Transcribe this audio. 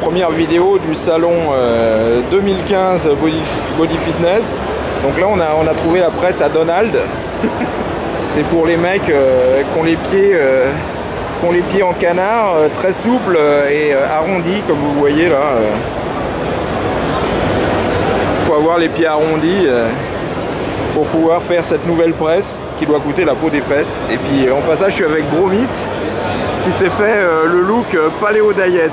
première vidéo du salon 2015 Body, Fitness. Donc là, on a, on a trouvé la presse à Donald. C'est pour les mecs qui ont les pieds les pieds en canard, très souples et arrondis, comme vous voyez là. Il faut avoir les pieds arrondis pour pouvoir faire cette nouvelle presse qui doit coûter la peau des fesses. Et puis en passage, je suis avec Gromit qui s'est fait le look paléo diet.